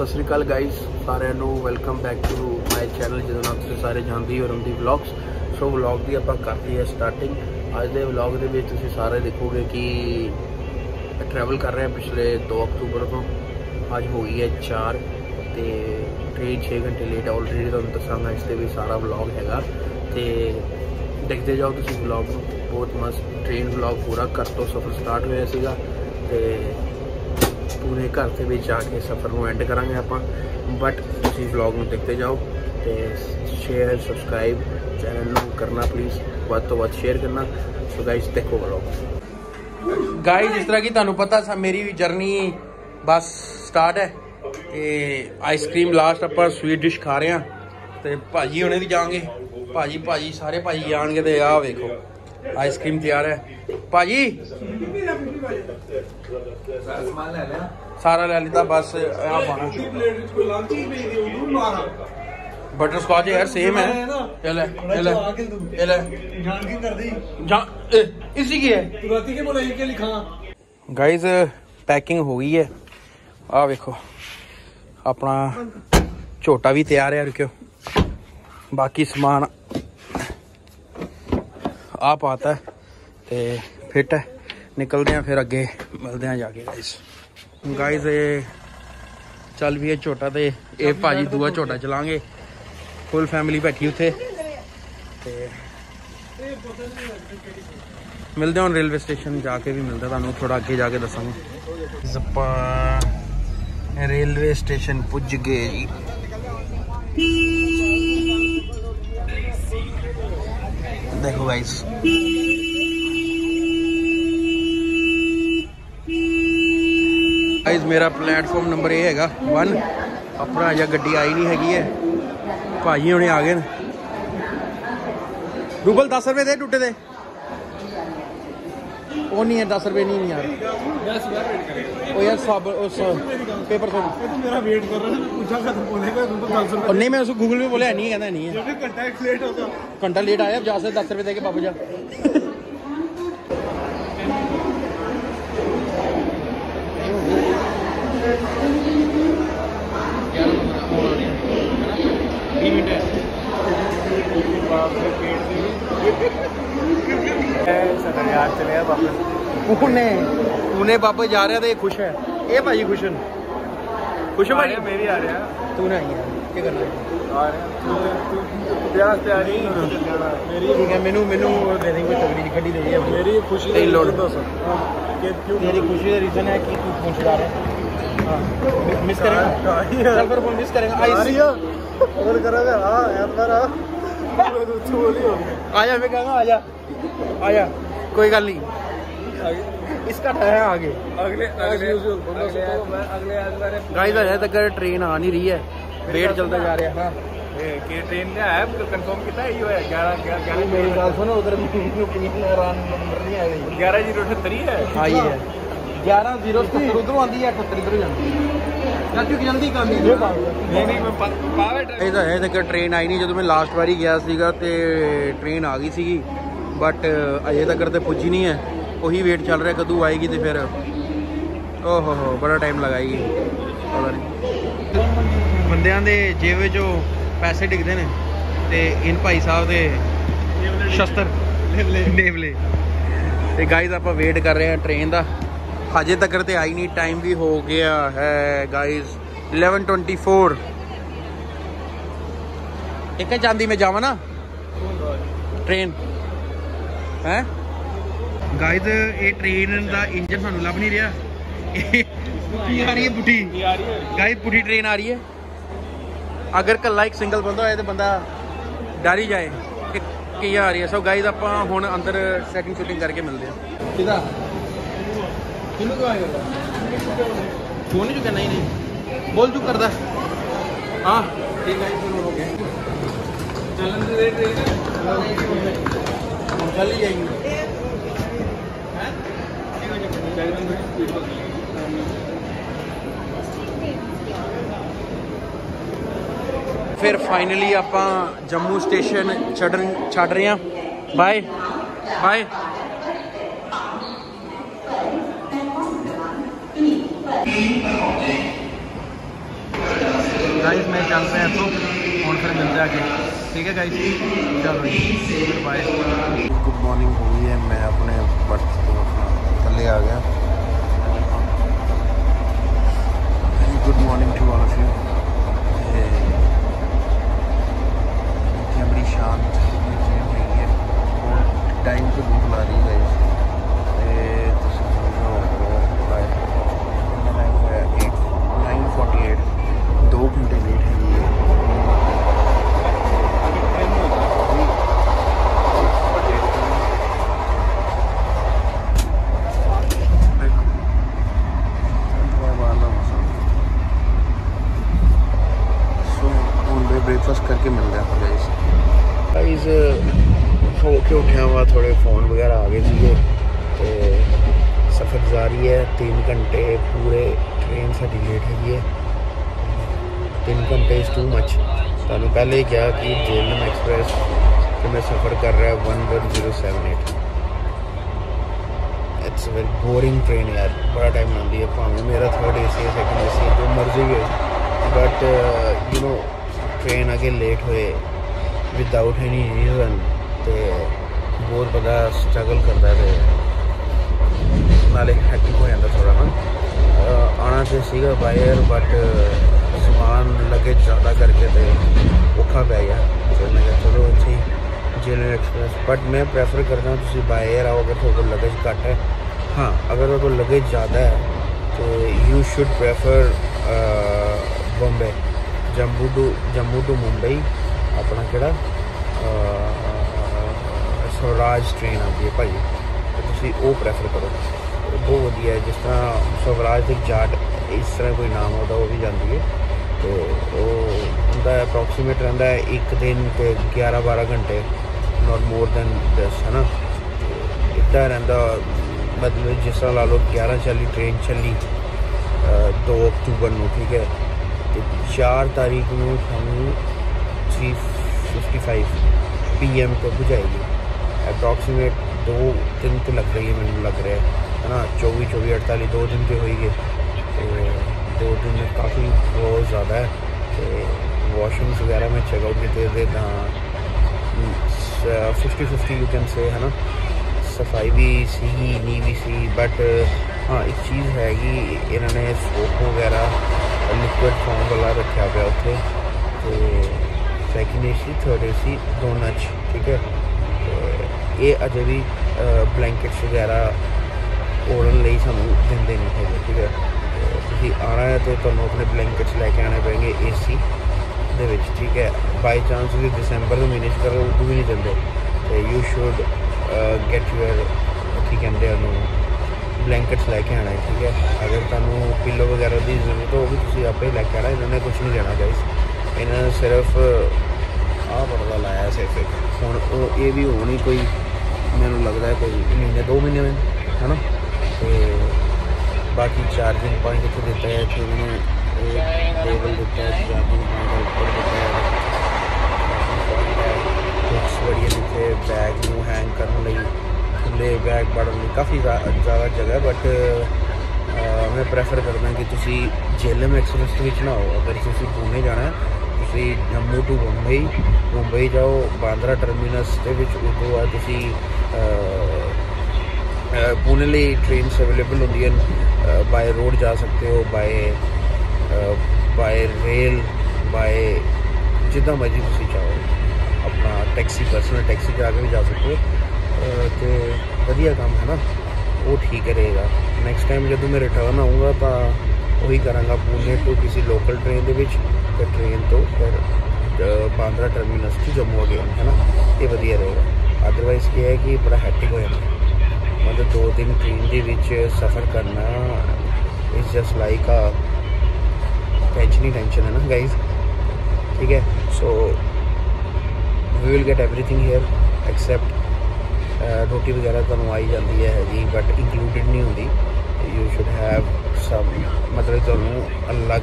ਸਤਿ ਸ੍ਰੀ ਅਕਾਲ guys ਸਾਰਿਆਂ ਨੂੰ welcome back to my channel ਜਿਹਦਾ ਨਾਮ ਤੁਸੀਂ ਸਾਰੇ ਜਾਣਦੇ ਹੀ ਹੋ ਰਮਦੀ ਵਲੌਗਸ ਸੋ ਵਲੌਗ ਦੀ ਆਪਾਂ ਕਰਤੀ ਹੈ ਸਟਾਰਟਿੰਗ ਅੱਜ ਦੇ ਵਲੌਗ ਦੇ ਵਿੱਚ ਤੁਸੀਂ ਸਾਰੇ ਦੇਖੋਗੇ ਕਿ ਟਰੈਵਲ ਕਰ ਰਹੇ ਹਾਂ ਪਿਛਲੇ 2 ਅਕਤੂਬਰ ਤੋਂ। ਅੱਜ ਹੋ ਗਈ ਹੈ 4 ਤੇ ਟ੍ਰੇਨ 6 ਘੰਟੇ ਲੇਟ ਆਲਰੇਡੀ ਤੁਹਾਨੂੰ ਦੱਸਾਂਗਾ, ਇਸ ਤੇ ਵੀ ਸਾਰਾ ਵਲੌਗ ਹੈਗਾ। ਤੇ ਦੇਖਦੇ ਜਾਓ ਤੁਸੀਂ ਵਲੌਗ ਨੂੰ। ਬਹੁਤ ਮਸਤ ਟ੍ਰੇਨ ਵਲੌਗ ਪੂਰਾ ਘਰ ਤੋਂ ਸਫ਼ਰ ਸਟਾਰਟ ਹੋਇਆ ਸੀਗਾ। ਤੇ ਪੂਰੇ ਘਰ ਦੇ ਵਿੱਚ ਆ ਕੇ ਸਫ਼ਰ ਨੂੰ ਐਂਡ ਕਰਾਂਗੇ ਆਪਾਂ। ਬਟ ਤੁਸੀਂ ਵਲੌਗ ਨੂੰ ਦੇਖਦੇ ਜਾਓ ਤੇ ਸ਼ੇਅਰ ਸਬਸਕ੍ਰਾਈਬ ਚੈਨਲ ਨੂੰ ਕਰਨਾ ਪਲੀਜ਼ ਵੱਧ ਤੋਂ ਵੱਧ ਸ਼ੇਅਰ ਕਰਨਾ। ਸੋ ਗਾਇਸ ਦੇਖੋ ਵਲੌਗ ਗਾਇਸ ਜਿਸ ਤਰ੍ਹਾਂ ਕਿ ਤੁਹਾਨੂੰ ਪਤਾ ਸਾ ਮੇਰੀ ਜਰਨੀ ਬਸ ਸਟਾਰਟ ਹੈ। ਤੇ ਆਈਸਕ੍ਰੀਮ ਲਾਸਟ ਆਪਾਂ ਸਵੀਟ ਡਿਸ਼ ਖਾ ਰਹੇ ਹਾਂ। ਤੇ ਭਾਜੀ ਹੁਣੇ ਵੀ ਜਾਣਗੇ। ਭਾਜੀ ਭਾਜੀ, ਸਾਰੇ ਭਾਜੀ ਜਾਣਗੇ ਤੇ ਆਹ ਵੇਖੋ। ਆਈਸਕ੍ਰੀਮ ਤਿਆਰ ਹੈ ਭਾਜੀ ਸਾਰਾ ਲੈ ਲਿੱਤਾ ਬਸ ਆ ਪਾਣਾ ਬਟਰ ਸਕਾਚ ਯਾਰ ਸੇਮ ਹੈ ਇਹ ਲੈ ਇਹ ਲੈ ਇਹ ਲੈ ਜਾਣ ਕੀ ਕਰਦੀ ਜਾਂ ਇਸੀ ਕੀ ਹੈ ਤੂੰ ਰਾਤੀ ਕੇ ਬੋਲੇ ਕਿ ਲਿਖਾਂ ਗਾਇਜ਼ ਪੈਕਿੰਗ ਹੋ ਗਈ ਹੈ ਆ ਵੇਖੋ ਆਪਣਾ ਝੋਟਾ ਵੀ ਤਿਆਰ ਹੈ ਰੁਕਿਓ ਬਾਕੀ ਸਮਾਨ ਆ ਪਾਤਾ ਹੈ ਤੇ ਫਿੱਟ ਹੈ। ਨਿਕਲਦੇ ਆ ਫਿਰ ਅੱਗੇ, ਮਿਲਦੇ ਆ ਜਾ ਕੇ ਗਾਇਜ਼ ਗਾਇਜ਼ ਇਹ ਚੱਲ ਵੀ ਇਹ ਝੋਟਾ ਤੇ ਇਹ ਭਾਜੀ ਦੂਆ ਝੋਟਾ ਚਲਾਂਗੇ। ਫੁੱਲ ਫੈਮਿਲੀ ਬੈਠੀ ਉੱਥੇ। ਤੇ ਮਿਲਦੇ ਹਾਂ ਰੇਲਵੇ ਸਟੇਸ਼ਨ ਜਾ ਕੇ ਵੀ ਮਿਲਦਾ ਤੁਹਾਨੂੰ ਥੋੜਾ ਅੱਗੇ ਜਾ ਕੇ ਦੱਸਾਂਗੇ। ਆਪਾਂ ਰੇਲਵੇ ਸਟੇਸ਼ਨ ਪੁੱਜ ਗਏ ਜੀ। ਦੇਖੋ ਗਾਇਸ ਗਾਇਸ ਮੇਰਾ ਪਲੇਟਫਾਰਮ ਨੰਬਰ ਇਹ ਹੈਗਾ 1 ਆਪਣਾ ਅਜਾ ਗੱਡੀ ਆਈ ਨਹੀਂ ਹੈਗੀ ਹੈ ਭਾਜੀ ਹੁਣੇ ਆ ਗਏ ਨੇ ਰੂਬਲ 10 ਰੁਪਏ ਦੇ ਟੁੱਟੇ ਦੇ ਉਹ ਨਹੀਂ ਹੈ 10 ਰੁਪਏ ਨਹੀਂ ਨਹੀਂ ਯਾਰ ਬਸ ਯਾਰ ਵੇਟ ਕਰੇ ਉਹ ਯਾਰ ਸਬ ਉਸ पेपर तो मेरा वेट कर रहा है पूछा खत्म होने का और नहीं मैं उसको गूगल पे बोला नहीं कहना नहीं है. घंटा लेट लेट आया जहाँ से दस रुपये देखे के पापा जा। चले वापस पुणे। पुणे वापस जा रहे थे तो खुश है। ये भाजी खुशन खुश भाई। मेरी आ रहा है। तू ना आई क्या करना आ रहा तो तू प्यार प्यारी तो मेरी ठीक है मेनू मेनू दे देंगे तगड़ी जी खड़ी रही है मेरी खुशी तेरी लोड तो मेरी खुशी का रीजन है कि तू पूछ रहा है। हाँ, मिस करेगा। चल पर बोल मिस करेगा। आई सी अगर करेगा हाँ यार पर आया मैं कहूँगा आजा आजा कोई गल नहीं। इसका है आगे ਅਗਲੇ ਅਗਲੇ ਮੈਂ ਅਗਲੇ ਐਤਵਾਰ गाइस अजय तक ट्रेन आ नहीं रही है वेट चलता जा रहा है हाँ ਇਹ ਕਿ ਟ੍ਰੇਨ ਦਾ ਹੈ ਕਨਫਰਮ ਕੀਤਾ ਹੀ ਹੋਇਆ 11 11 मेरी बात सुनो उधर नंबर नहीं आई 11078 ਹੈ आई है ग्यारह जीरो उधरों आती है अठहत्तर इधरों जाती है क्योंकि जल्दी काम नहीं ਨਹੀਂ ਨਹੀਂ ਮੈਂ ਪਾਵੇ ਇਹ ਤਾਂ ਹੈ ਤੱਕ ਟ੍ਰੇਨ ਆਈ ਨਹੀਂ ਜਦੋਂ ਮੈਂ ਲਾਸਟ ਵਾਰੀ ਗਿਆ ਸੀਗਾ ਤੇ ਟ੍ਰੇਨ ਆ ਗਈ ਸੀਗੀ ਬਟ ਅਜੇ ਤੱਕ ਤੇ ਪੁੱਜੀ ਨਹੀਂ ਹੈ ਉਹੀ ਵੇਟ ਚੱਲ ਰਿਹਾ ਕਦੋਂ ਆਏਗੀ ਤੇ ਫਿਰ ਓਹ ਹੋ ਹੋ ਬੜਾ ਟਾਈਮ ਲਗਾਏਗੀ। ਪਤਾ ਨਹੀਂ ਬੰਦਿਆਂ ਦੇ ਜੇਬ ਵਿੱਚੋਂ ਪੈਸੇ ਡਿੱਗਦੇ ਨੇ ਤੇ ਇਨ ਭਾਈ ਸਾਹਿਬ ਦੇ ਸ਼ਸਤਰ। ਨੇਵਲੇ। ਤੇ ਗਾਈਜ਼ ਆਪਾਂ ਵੇਟ ਕਰ ਰਹੇ ਹਾਂ ਟ੍ਰੇਨ ਦਾ। ਹਜੇ ਤੱਕ ਤੇ ਆਈ ਨਹੀਂ ਟਾਈਮ ਵੀ ਹੋ ਗਿਆ ਹੈ ਗਾਈਜ਼ 11:24 ਇੱਕ ਜਾਂਦੀ ਮੈਂ ਜਾਵਾਂ ਨਾ? ਟ੍ਰੇਨ ਹੈ? ਗਾਈਜ਼ ਇਹ ਟ੍ਰੇਨ ਦਾ ਇੰਜਨ ਸਾਨੂੰ ਲੱਭ ਨਹੀਂ ਰਿਹਾ। ਇਹ ਕੀ ਆ ਰਹੀ ਹੈ ਪੁੱਠੀ? ਆ ਪੁੱਠੀ ਟ੍ਰੇਨ ਆ ਰਹੀ ਹੈ। ਅਗਰ ਕੱਲਾ ਇੱਕ ਸਿੰਗਲ ਬੰਦਾ ਹੋਏ ਤੇ ਬੰਦਾ ਡਰ ਹੀ ਜਾਏ। ਕਿ ਕੀ ਆ ਰਹੀ ਹੈ? ਸੋ ਗਾਈਜ਼ ਆਪਾਂ ਹੁਣ ਅੰਦਰ ਸੈਟਿੰਗ ਸ਼ੂਟਿੰਗ ਕਰਕੇ ਮਿਲਦੇ ਹਾਂ। ਕਿਦਾ ਕਿਹਨੂੰ ਕਹਾਂਗੇ? ਫੋਨ ਨਹੀਂ ਨਹੀਂ ਨਹੀਂ। ਬੋਲ ਚੁੱਕ ਕਰਦਾ। ਹਾਂ। ਠੀਕ ਹੈ ਜੀ ਹੋ ਗਿਆ ਚੱਲਣ ਦੇ ਟ੍ਰੇਨ ਚੱਲ ਹੀ ਜਾਏਗੀ ਫਿਰ ਫਾਈਨਲੀ ਆਪਾਂ ਜੰਮੂ ਸਟੇਸ਼ਨ ਛੱਡਣ ਛੱਡ ਰਹੇ ਹਾਂ ਬਾਏ ਬਾਏ ਗਾਇਸ ਮੈਂ ਚੱਲ ਪਿਆ ਇੱਥੋਂ ਹੁਣ ਫਿਰ ਮਿਲਦੇ ਆ ਅੱਗੇ ਠੀਕ ਹੈ ਗਾਇਸ ਚਲੋ ਜੀ ਬਾਏ ਗੁੱਡ ਮਾਰਨਿੰਗ ਹੋ ਗਈ ਹੈ ਮੈਂ ਆਪਣੇ ਬਰਥ ਤੋਂ ਆਪਣਾ ਥੱਲੇ ਆ ਗਿਆ। Good morning to all of you ਇੱਥੇ ਬੜੀ ਸ਼ਾਂਤ ਹੋਈ ਹੈ ਟਾਈਮ ਤੋਂ ਭੁੱਖ ਲਾ ਰਹੀ ਹੈ ਤੁਹਾਨੂੰ ਪਹਿਲੇ ਹੀ ਕਿਹਾ ਕਿ ਜੇਲਮ ਐਕਸਪ੍ਰੈਸ ਤੇ ਮੈਂ ਸਫ਼ਰ ਕਰ ਰਿਹਾ 11078 it's a very boring train ਯਾਰ ਬੜਾ ਟਾਈਮ ਲਾਉਂਦੀ ਹੈ ਭਾਵੇਂ ਮੇਰਾ ਥਰਡ ਏਸੀ ਹੈ ਸੈਕੰਡ ਏਸੀ ਜੋ ਮਰਜ਼ੀ ਹੈ ਬਟ ਯੂ نو ਟ੍ਰੇਨ ਅਗੇ ਲੇਟ ਹੋਏ ਵਿਦਆਊਟ ਐਨੀ ਰੀਜ਼ਨ ਤੇ ਬਹੁਤ ਬੜਾ ਸਟਰਗਲ ਕਰਦਾ ਤੇ ਨਾਲੇ ਹੈਕਟਿਕ ਹੋ ਜਾਂਦਾ ਥੋੜਾ ਨਾ ਅਹ ਆਉਣਾ ਤੇ ਸੀਗਾ ਬਾਇਰ ਬਟ ਸਮਾਨ ਲੱਗੇ ਜ਼ਿਆਦਾ ਕਰਕੇ ਤੇ ਔਖਾ ਪੈ ਗਿਆ। ਫਿਰ ਮੈਂ ਕਿਹਾ ਚਲੋ ਇੱਥੇ ਜੇਲਰ ਐਕਸਪ੍ਰੈਸ ਬਟ ਮੈਂ ਪ੍ਰੈਫਰ ਕਰਦਾ ਤੁਸੀਂ ਬਾਈ 에ਅਰ ਆਓ, ਅਗਰ ਤੁਹਾਡੇ ਕੋਲ ਲਗੇਜ ਘੱਟ ਹੈ। ਹਾਂ, ਅਗਰ ਤੁਹਾਡੇ ਕੋਲ ਲਗੇਜ ਜ਼ਿਆਦਾ ਹੈ, ਤੇ you should prefer Bombay Jammu to Jammu to Mumbai ਆਪਣਾ ਕਿਹੜਾ? ਸਵਰਾਜ ਟ੍ਰੇਨ ਆਉਂਦੀ ਹੈ ਭਾਈ। ਤੇ ਤੁਸੀਂ ਉਹ ਪ੍ਰੈਫਰ ਕਰੋ। ਉਹ ਬਹੁਤ ਵਧੀਆ ਹੈ, ਜਿਸ ਤਰ੍ਹਾਂ ਸਵਰਾਜ ਦੇ ਜਾਟ, ਇਸ ਤਰ੍ਹਾਂ ਕੋਈ ਨਾਮ ਉਹਦਾ ਉਹ ਵੀ ਜਾਂਦੀ ਹੈ। ਤੇ ਉਹ ਹੁੰਦਾ ਅਪਰੋਕਸੀਮੇਟ ਰਹਿੰਦਾ ਹੈ ਇੱਕ ਦਿਨ ਤੇ 11 12 ਘੰਟੇ ਨਾਟ ਮੋਰ ਦੈਨ ਦਿਸ ਹੈ ਨਾ ਇੱਦਾਂ ਰਹਿੰਦਾ, ਮਤਲਬ ਜਿਸ ਤਰ੍ਹਾਂ ਲਾ ਲਓ 11 ਚਾਲੀ ਟ੍ਰੇਨ ਚੱਲੀ 2 ਅਕਤੂਬਰ ਨੂੰ, ਠੀਕ ਹੈ? ਤੇ 4 ਤਾਰੀਖ ਨੂੰ ਸਾਨੂੰ 355 ਪੀਐਮ ਤੋਂ ਪੁਜਾਏਗੀ ਅਪਰੋਕਸੀਮੇਟ 2 ਦਿਨ ਤੇ ਲੱਗ ਰਹੀ ਹੈ, ਮੈਨੂੰ ਲੱਗ ਰਿਹਾ ਹੈ ਨਾ 24 24 48 ਦੋ ਦਿਨ ਤੇ ਹੋਈਗੇ ਤੇ ਸਕਦੇ ਹੋ ਕਿ ਕਾਫੀ ਬਹੁਤ ਜ਼ਿਆਦਾ ਹੈ ਤੇ ਵਾਸ਼ਰੂਮਸ ਵਗੈਰਾ ਮੈਂ ਚੈੱਕ ਆਊਟ ਕੀਤੇ ਤੇ ਤਾਂ 50 50 ਯੂ ਕੈਨ ਸੇ ਹੈ ਨਾ ਸਫ਼ਾਈ ਵੀ ਸੀ ਨਹੀਂ ਵੀ ਸੀ ਬਟ ਹਾਂ, ਇੱਕ ਚੀਜ਼ ਹੈਗੀ, ਇਹਨਾਂ ਨੇ ਸੋਪ ਵਗੈਰਾ ਲਿਕੁਇਡ ਫਾਰਮ ਵਾਲਾ ਰੱਖਿਆ ਹੋਇਆ ਉੱਥੇ, ਤੇ ਸੈਕਿੰਡ ਸੀ ਥਰਡ ਸੀ ਦੋਨਾਂ ਚ ਠੀਕ ਹੈ? ਇਹ ਅਜੇ ਵੀ ਬਲੈਂਕਟਸ ਵਗੈਰਾ ਓੜਨ ਲਈ ਸਾਨੂੰ ਦਿੰਦੇ ਨਹੀਂ ਹੈਗੇ, ਠੀਕ ਹੈ? ਤੁਸੀਂ ਆਣਾ ਹੈ ਤੇ ਤੁਹਾਨੂੰ ਆਪਣੇ ਬਲੈਂਕਟਸ ਲੈ ਕੇ ਆਣੇ ਪੈਣਗੇ ਏਸੀ ਦੇ ਵਿੱਚ, ਠੀਕ ਹੈ? ਬਾਈ ਚਾਂਸ ਤੁਸੀਂ ਦਸੰਬਰ ਦੇ ਮਹੀਨੇ 'ਚ ਕਰੋ, ਉਹ ਵੀ ਨਹੀਂ ਦਿੰਦੇ ਤੇ ਯੂ ਸ਼ੁਡ ਗੈਟ ਯੂਅਰ ਕੀ ਕਹਿੰਦੇ ਉਹਨੂੰ ਬਲੈਂਕਟਸ ਲੈ ਕੇ ਆਣਾ ਠੀਕ ਹੈ? ਅਗਰ ਤੁਹਾਨੂੰ ਪਿੱਲੋ ਵਗੈਰਾ ਦੀ ਜ਼ਰੂਰਤ ਹੋ ਉਹ ਵੀ ਤੁਸੀਂ ਆਪੇ ਲੈ ਕੇ ਆਣਾ ਇਹਨਾਂ ਨੇ ਕੁਝ ਨਹੀਂ ਦੇਣਾ ਗਾਇਸ ਇਹਨਾਂ ਨੇ ਸਿਰਫ, ਆਹ ਪਰਦਾ ਲਾਇਆ ਸਿਰਫ ਹੁਣ ਉਹ, ਇਹ ਵੀ ਹੋਣੀ ਕੋਈ, ਮੈਨੂੰ ਲੱਗਦਾ ਕੋਈ ਮਹੀਨੇ, ਦੋ ਮਹੀਨੇ ਹੋਏ ਹਨਾ? ਤੇ ਬਾਕੀ ਚਾਰਜਿੰਗ ਪੁਆਇੰਟ ਇੱਥੇ ਦਿੱਤਾ ਹੈ ਇੱਥੇ ਮੈਨੂੰ ਇਹ ਟੇਬਲ ਦਿੱਤਾ ਹੈ ਚਾਰਜਿੰਗ ਪੁਆਇੰਟ ਉੱਪਰ ਦਿੱਤਾ ਹੈ। ਬੁੱਕਸ ਬੜੀਆਂ ਬੈਗ ਨੂੰ ਹੈਂਗ ਕਰਨ ਲਈ ਖੁੱਲੇ ਬੈਗ ਪੜਨ ਲਈ ਕਾਫੀ ਜ਼ਿਆਦਾ ਜਗ੍ਹਾ ਬਟ ਮੈਂ ਪ੍ਰੈਫਰ ਕਰਦਾ ਕਿ ਤੁਸੀਂ ਜੇਲਮ ਐਕਸਪ੍ਰੈਸ ਦੇ ਵਿੱਚ ਨਾ ਹੋ ਅਗਰ ਤੁਸੀਂ ਪੁਣੇ ਜਾਣਾ ਤੁਸੀਂ ਜੰਮੂ ਟੂ ਮੁੰਬਈ ਮੁੰਬਈ ਜਾਓ ਬਾਂਦਰਾ ਟਰਮੀਨਸ ਦੇ ਵਿੱਚ ਉਦੋਂ ਆ ਤੁਸੀਂ ਅਹ, ਪੁਣੇ ਲਈ ਟ੍ਰੇਨਸ ਅਵੇਲੇਬਲ ਹੁੰਦੀਆਂ ਬਾਏ ਰੋਡ ਜਾ ਸਕਦੇ ਹੋ ਬਾਏ ਬਾਏ ਰੇਲ ਬਾਏ ਜਿੱਦਾਂ ਮਰਜ਼ੀ ਤੁਸੀਂ ਚਾਹੋ ਆਪਣਾ ਟੈਕਸੀ ਪਰਸਨਲ ਟੈਕਸੀ ਕਰਾ ਕੇ ਵੀ ਜਾ ਸਕਦੇ ਹੋ ਅਹ, ਤੇ ਵਧੀਆ ਕੰਮ ਹੈ ਨਾ ਉਹ ਠੀਕ ਰਹੇਗਾ ਨੈਕਸਟ ਟਾਈਮ ਜਦੋਂ ਮੈਂ ਰਿਟਰਨ ਆਊਂਗਾ ਤਾਂ ਉਹੀ ਕਰਾਂਗਾ ਪੁਣੇ ਤੋਂ ਕਿਸੇ ਲੋਕਲ ਟ੍ਰੇਨ ਦੇ ਵਿੱਚ ਤੇ ਟ੍ਰੇਨ ਤੋਂ ਫਿਰ ਅਹ, ਬਾਂਦਰਾ ਟਰਮੀਨਸ ਤੋਂ ਜੰਮੂ ਅਗੇ ਹੈ ਨਾ ਇਹ ਵਧੀਆ ਰਹੇਗਾ ਅਦਰਵਾਈਜ਼ ਕੀ ਹੈ ਕਿ ਬੜਾ ਹੈਕਟਿਕ ਹੋ ਜਾਂਦਾ ਮਤਲਬ ਦੋ ਦਿਨ ਟ੍ਰੇਨ ਦੇ ਵਿੱਚ ਸਫ਼ਰ ਕਰਨਾ is just like a tension he tension ਹੈ ਨਾ ਗਾਇਜ਼ ਠੀਕ ਹੈ so we will get everything here except roti ਵਗੈਰਾ ਤੁਹਾਨੂੰ ਆਈ ਜਾਂਦੀ ਹੈ ਹੈਗੀ ਬਟ ਇਨਕਲੂਡਡ ਨਹੀਂ ਹੁੰਦੀ ਯੂ ਸ਼ੁਡ ਹੈਵ ਸਮ ਮਤਲਬ ਤੁਹਾਨੂੰ ਅਲੱਗ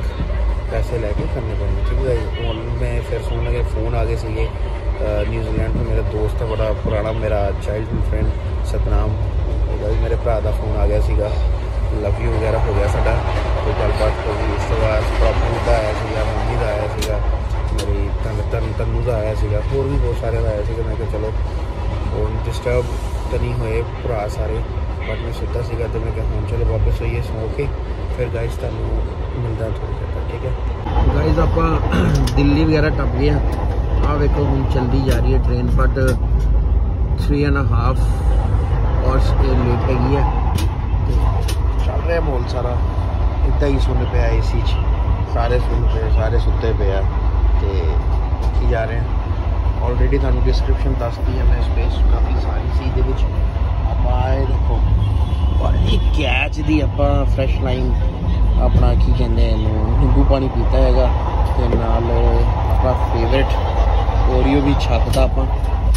ਪੈਸੇ ਲੈ ਕੇ ਕਰਨੇ ਪੈਣਗੇ ਠੀਕ ਹੈ ਜੀ ਹੁਣ ਮੈਂ ਫਿਰ ਸੁਣਨ ਲੱਗੇ ਫੋਨ ਆ ਗਏ ਸੀਗੇ ਅਹ ਨਿਊਜ਼ੀਲੈਂਡ ਤੋਂ ਮੇਰਾ ਦੋਸਤ ਹੈ ਬੜਾ ਪੁਰਾਣਾ ਮੇਰਾ ਚਾਈਲਡਹੂਡ ਫਰੈਂਡ ਸਤਨਾਮ ਉਹਦਾ ਵੀ ਮੇਰੇ ਭਰਾ ਦਾ ਫੋਨ ਆ ਗਿਆ ਸੀਗਾ। ਲਵ ਯੂ ਵਗੈਰਾ ਹੋ ਗਿਆ ਸਾਡਾ। ਕੋਈ ਗੱਲਬਾਤ ਹੋ ਗਈ ਇਸ ਤੋਂ ਬਾਅਦ ਪ੍ਰੋਪਰ ਦਾ ਆਇਆ ਸੀਗਾ, ਮੰਮੀ ਦਾ ਆਇਆ ਸੀਗਾ, ਮੇਰੀ ਤਨ ਤਨ ਤਨੂ ਦਾ ਆਇਆ ਸੀਗਾ, ਹੋਰ ਵੀ ਬਹੁਤ ਸਾਰੇ ਆਇਆ ਸੀਗਾ। ਮੈਂ ਕਿਹਾ ਚਲੋ ਉਹ ਡਿਸਟਰਬ ਤਾਂ ਨਹੀਂ ਹੋਏ ਭਰਾ ਸਾਰੇ ਬਟ ਮੈਂ ਸੁੱਤਾ ਸੀਗਾ ਤੇ ਮੈਂ ਕਿਹਾ ਹੁਣ ਚਲੋ ਵਾਪਸ ਹੋਈਏ ਸੌ ਕੇ ਫਿਰ ਗਾਇਸ ਤੁਹਾਨੂੰ ਮਿਲਦਾ ਥੋੜੀ ਦੇਰ ਠੀਕ ਹੈ? ਗਾਇਜ਼ ਆਪਾਂ ਦਿੱਲੀ ਵਗੈਰਾ ਟੱਪ ਗਏ ਆ ਆ ਵੇਖੋ, ਹੁਣ ਚਲਦੀ ਜਾ ਰਹੀ ਹੈ train but 3 and half hours late ਹੈਗੀ ਹੈ ਚੱਲ ਰਿਹਾ ਮੋਲ ਸਾਰਾ। ਇੱਦਾਂ ਹੀ ਸੁਣ ਪਿਆ ਏਸੀ 'ਚ। ਸਾਰੇ ਸੁਣ ਪਏ, ਸਾਰੇ ਸੁੱਤੇ ਪਏ ਆ। ਤੇ ਕੀ ਜਾ ਰਹੇ ਆ। ਆਲਰੇਡੀ ਤੁਹਾਨੂੰ ਡਿਸਕ੍ਰਿਪਸ਼ਨ ਦੱਸਦੀ ਹੈ ਮੈਂ ਸਪੇਸ ਕਾਫੀ ਸਾਰੀ ਸੀ ਦੇ ਵਿੱਚ। ਆਪਾਂ ਇਹ ਦੇਖੋ। ਬੜੀ ਕੈਚ ਦੀ ਆਪਾਂ ਫਰੈਸ਼ ਲਾਈਨ ਆਪਣਾ ਕੀ ਕਹਿੰਦੇ ਇਹਨੂੰ, ਨਿੰਬੂ ਪਾਣੀ ਪੀਤਾ ਹੈਗਾ। ਤੇ ਨਾਲ ਆਪਣਾ ਫੇਵਰੇਟ ਓਰੀਓ ਵੀ ਛੱਕਦਾ ਆਪਾਂ।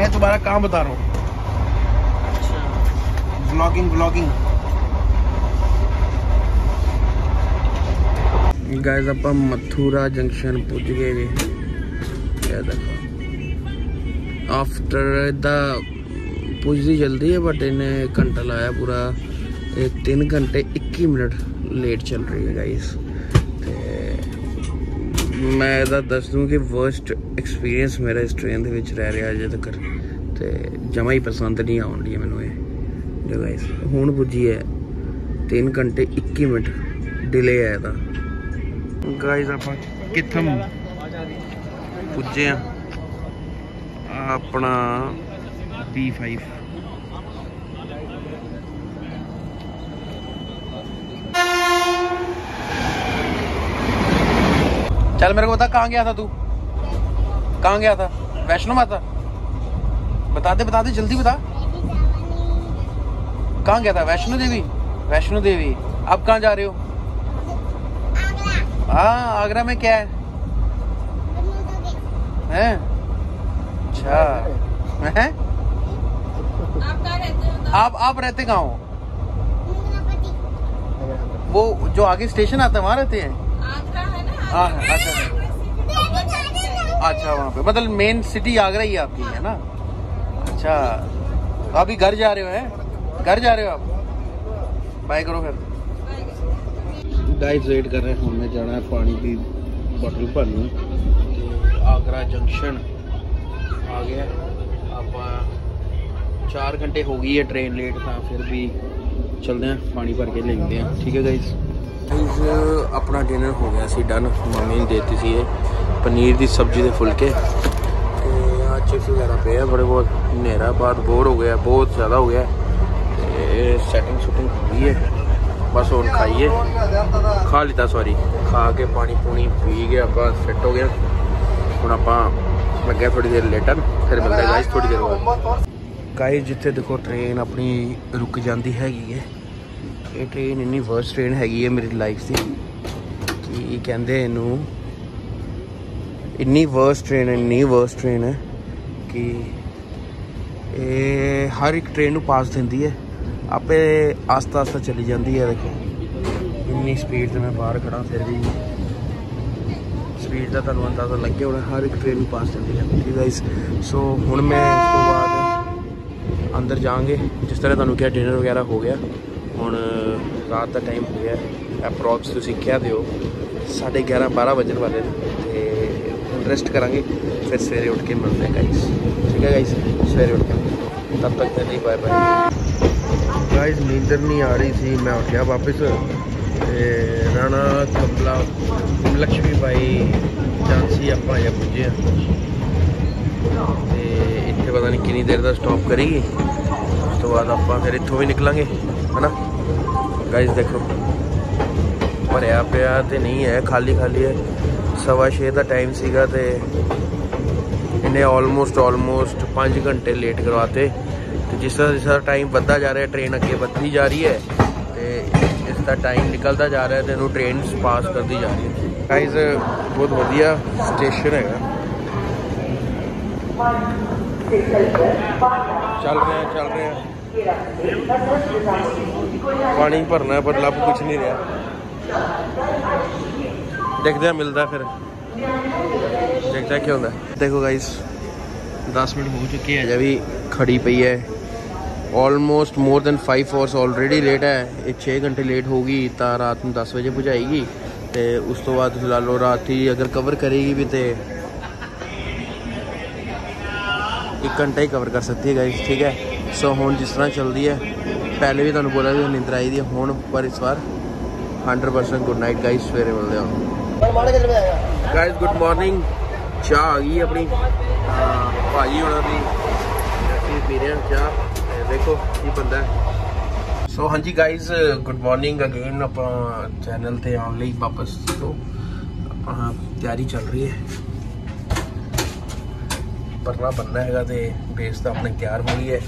मैं तुम्हारा काम बता रहा हूँ ब्लॉगिंग ब्लॉगिंग गाइस ਆਪਾਂ ਮਥੁਰਾ ਜੰਕਸ਼ਨ ਪੁੱਜ ਗਏ ਜੀ ਇਹ ਦੇਖੋ ਆਫਟਰ ਦਾ ਪੁੱਜਦੀ ਜਲਦੀ ਹੈ ਬਟ ਇਹਨੇ ਘੰਟਾ ਲਾਇਆ ਪੂਰਾ ਇਹ 3 ਘੰਟੇ 21 ਮਿੰਟ ਲੇਟ ਚੱਲ ਰਹੀ ਹੈ ਗਾਇਸ ਤੇ ਮੈਂ ਇਹਦਾ ਦੱਸ ਦੂੰ ਕਿ ਵਰਸਟ ਐਕਸਪੀਰੀਅੰਸ ਮੇਰਾ ਇਸ ਟ੍ਰੇਨ ਦੇ ਵਿੱਚ ਰਹਿ ਰਿਹਾ ਅਜੇ ਤੱਕ। ਤੇ ਜਮਾ ਹੀ ਪਸੰਦ ਨਹੀਂ ਆਉਣ ਦੀ ਮੈਨੂੰ ਇਹ। ਜਗ੍ਹਾ ਗਾਇਸ ਹੁਣ ਪੁੱਜੀ ਹੈ 3 ਘੰਟੇ 21 ਮਿੰਟ। ਡਿਲੇ ਹੈ ਇਹਦਾ। ਗਾਇਸ ਆਪਾਂ ਕਿੱਥੋਂ ਪੁੱਜੇ ਆ ਆਪਣਾ B5 चल मेरे को बता, कहाँ गया था तू? कहाँ गया था? वैष्णो माता? बता दे बता दे, जल्दी बता। कहाँ गया था? वैष्णो देवी? वैष्णो देवी। अब कहाँ जा रहे हो? हाँ आगरा में क्या है? हैं? अच्छा। हैं? आप आप रहते कहाँ हो? वो जो आगे स्टेशन आता है, वहाँ रहते हैं? हाँ अच्छा अच्छा वहाँ पे। मतलब मेन सिटी आगरा ही आपकी है ना? अच्छा तो अभी घर जा रहे हो, हैं? घर जा रहे हो आप? बाय करो फिर। गाइस वेट कर रहे हैं, हमने जाना है पानी की बोतल भरनी तो आगरा जंक्शन आ गया। आप चार घंटे हो गई है ट्रेन लेट था फिर भी चलते हैं, पानी भर के लेते हैं। ठीक है गाइज़ ਗਾਇਸ ਆਪਣਾ ਡਿਨਰ ਹੋ ਗਿਆ ਸੀ ਡਨ ਮੰਮੀ ਨੇ ਦਿੱਤੀ ਸੀ ਇਹ ਪਨੀਰ ਦੀ ਸਬਜ਼ੀ ਦੇ ਫੁਲਕੇ। ਤੇ ਆ ਚਿਪਸ ਵਗੈਰਾ ਪਏ ਆ, ਬੜੇ ਬਹੁਤ ਹਨੇਰਾ ਬਾਅਦ ਬੋਰ ਹੋ ਗਿਆ, ਬਹੁਤ ਜ਼ਿਆਦਾ ਹੋ ਗਿਆ। ਤੇ ਸੈਟਿੰਗ ਸ਼ੂਟਿੰਗ ਹੋ ਗਈ ਹੈ। ਬਸ ਹੁਣ ਖਾਈਏ। ਖਾ ਲਿੱਤਾ ਸੌਰੀ ਖਾ ਕੇ ਪਾਣੀ ਪੂਣੀ ਪੀ ਕੇ ਆਪਾਂ ਫਿੱਟ ਹੋ ਗਏ। ਹੁਣ ਆਪਾਂ ਲੱਗਿਆ ਥੋੜੀ ਦੇਰ ਲੇਟਣ ਫਿਰ ਮਿਲਦੇ ਗਾਇਸ ਥੋੜੀ ਦੇਰ ਬਾਅਦ। ਗਾਇਸ ਜਿੱਥੇ ਦੇਖੋ ਟ੍ਰੇਨ ਆਪਣੀ ਰੁਕ ਜਾਂਦੀ ਹੈਗੀ ਹੈ। ਇਹ ਟ੍ਰੇਨ ਇੰਨੀ ਵਰਸਟ ਟ੍ਰੇਨ ਹੈਗੀ ਹੈ ਮੇਰੀ ਲਾਈਫ ਦੀ, ਕੀ ਕਹਿੰਦੇ ਇਹਨੂੰ ਇੰਨੀ ਵਰਸਟ ਟ੍ਰੇਨ ਹੈ, ਇੰਨੀ ਵਰਸਟ ਟ੍ਰੇਨ ਹੈ ਕਿ ਇਹ ਹਰ ਇੱਕ ਟ੍ਰੇਨ ਨੂੰ ਪਾਸ ਦਿੰਦੀ ਹੈ। ਆਪੇ ਆਸਤਾ ਆਸਤਾ ਚਲੀ ਜਾਂਦੀ ਹੈ, ਦੇਖੋ। ਇੰਨੀ ਸਪੀਡ ਤੇ ਮੈਂ ਬਾਹਰ ਖੜਾ ਫਿਰ ਵੀ ਸਪੀਡ ਦਾ ਤੁਹਾਨੂੰ ਅੰਦਾਜ਼ਾ ਲੱਗਿਆ ਹੋਣਾ, ਹਰ ਇੱਕ ਟ੍ਰੇਨ ਨੂੰ ਪਾਸ ਦਿੰਦੀ ਹੈ। ਠੀਕ ਗਾਇਸ ਸੋ ਹੁਣ ਮੈਂ ਇਸ ਤੋਂ ਬਾਅਦ ਅੰਦਰ ਜਾਾਂਗੇ ਜਿਸ ਤਰ੍ਹਾਂ ਤੁਹਾਨੂੰ ਕਿਹਾ ਡਿਨਰ ਵਗੈਰਾ ਹੋ ਗਿਆ। ਹੁਣ ਰਾਤ ਦਾ ਟਾਈਮ ਹੋ ਗਿਆ। ਅਪਰੋਕਸ ਤੁਸੀਂ ਕਿਹਾ ਦਿਓ 11:30 12 ਵਜਣ ਵਾਲੇ ਨੇ ਤੇ ਹੁਣ ਰੈਸਟ ਕਰਾਂਗੇ, ਫਿਰ ਸਵੇਰੇ ਉੱਠ ਕੇ ਮਿਲਦੇ ਹਾਂ ਗਾਇਸ ਠੀਕ ਹੈ ਗਾਇਸ ਸਵੇਰੇ ਉੱਠ ਕੇ ਤਦ ਤੱਕ ਦੇ ਲਈ ਬਾਏ ਬਾਏ ਗਾਇਸ ਨੀਂਦਰ ਨਹੀਂ ਆ ਰਹੀ ਸੀ, ਮੈਂ ਉੱਠਿਆ ਵਾਪਸ। ਤੇ ਰਾਣਾ ਕਮਲਾ ਲక్ష్ਮੀ ਬਾਈ ਜਾਂਸੀ ਆਪਾਂ ਜਾਂ ਪੁੱਜੇ ਆ ਤੇ ਇੱਥੇ ਪਤਾ ਨਹੀਂ ਕਿੰਨੀ ਦੇਰ ਦਾ ਸਟਾਪ ਕਰੇਗੀ ਉਸ ਤੋਂ ਬਾਅਦ ਆਪਾਂ ਫਿਰ ਇੱਥੋਂ ਵੀ ਨਿਕਲਾਂਗੇ। ਹਨਾ? ਗਾਇਸ ਦੇਖੋ। ਭਰਿਆ ਪਿਆ ਤੇ ਨਹੀਂ ਹੈ, ਖਾਲੀ ਖਾਲੀ ਹੈ। ਸਵਾ ਛੇ ਦਾ ਟਾਈਮ ਸੀਗਾ ਤੇ ਇਹਨੇ ਆਲਮੋਸਟ ਆਲਮੋਸਟ 5 ਘੰਟੇ ਲੇਟ ਕਰਵਾਤੇ। ਤੇ ਜਿਸ ਤਰ੍ਹਾਂ ਜਿਸ ਤਰ੍ਹਾਂ ਟਾਈਮ ਵੱਧਦਾ ਜਾ ਰਿਹਾ ਟ੍ਰੇਨ ਅੱਗੇ ਵੱਧਦੀ ਜਾ ਰਹੀ ਹੈ, ਤੇ ਇਸ ਦਾ ਟਾਈਮ ਨਿਕਲਦਾ ਜਾ ਰਿਹਾ ਤੇ ਇਹਨੂੰ ਟ੍ਰੇਨ ਪਾਸ ਕਰਦੀ ਜਾ ਰਹੀ ਹੈ। ਗਾਇਸ ਬਹੁਤ ਵਧੀਆ ਸਟੇਸ਼ਨ ਹੈਗਾ। ਚੱਲ ਰਿਹਾ ਚੱਲ ਰਿਹਾ। ਪਾਣੀ ਭਰਨਾ ਪਰ ਲੱਭ ਕੁਝ ਨਹੀਂ ਰਿਹਾ। ਦੇਖਦੇ ਆ ਮਿਲਦਾ ਫਿਰ। ਦੇਖਦੇ ਕੀ ਹੁੰਦਾ। ਦੇਖੋ ਗਾਇਸ 10 ਮਿੰਟ ਹੋ ਚੁੱਕੇ ਹੈ ਅਜੇ ਵੀ ਖੜੀ ਪਈ ਹੈ। Almost more than 5 hours already late ਹੈ। ਇਹ 6 ਘੰਟੇ ਲੇਟ ਹੋਊਗੀ ਤਾਂ ਰਾਤ ਨੂੰ 10 ਵਜੇ ਪੁਜਾਏਗੀ। ਤੇ ਉਸ ਤੋਂ ਬਾਅਦ ਤੁਸੀਂ ਲਾ ਲਓ ਰਾਤੀ ਅਗਰ ਕਵਰ ਕਰੇਗੀ ਵੀ ਤੇ ਇੱਕ ਘੰਟਾ ਹੀ ਕਵਰ ਕਰ ਸਕਦੀ ਹੈ ਗਾਇਸ ਠੀਕ ਹੈ? ਸੋ ਹੁਣ ਜਿਸ ਤਰ੍ਹਾਂ ਚੱਲਦੀ ਹੈ, ਪਹਿਲੇ ਵੀ ਤੁਹਾਨੂੰ ਬੋਲਿਆ ਵੀ ਨਿੰਦਰ ਆਈ ਦੀ ਹੁਣ ਪਰ ਇਸ ਵਾਰ 100% ਗੁੱਡ ਨਾਈਟ ਗਾਇਸ ਸਵੇਰੇ ਮਿਲਦੇ ਹਾਂ। ਗਾਇਸ ਗੁੱਡ ਮਾਰਨਿੰਗ ਚਾਹ ਆ ਗਈ ਆਪਣੀ। ਅਹ ਭਾਜੀ ਹੋਣਾ ਦੀ। ਅਸੀਂ ਪੀ ਰਹੇ ਹਾਂ ਚਾਹ। ਦੇਖੋ ਕੀ ਬੰਦਾ ਸੋ ਹਾਂਜੀ ਗਾਇਸ ਗੁੱਡ ਮਾਰਨਿੰਗ ਅਗੇਨ ਆਪਾਂ ਚੈਨਲ ਤੇ ਆਉਣ ਲਈ ਵਾਪਸ। ਤੋਂ ਆਪਾਂ ਤਿਆਰੀ ਚੱਲ ਰਹੀ ਹੈ। ਪਰਨਾ ਬੰਨਾ ਹੈਗਾ ਤੇ ਬੇਸ ਤਾਂ ਆਪਣੇ ਤਿਆਰ ਹੋ ਗਈ ਹੈ।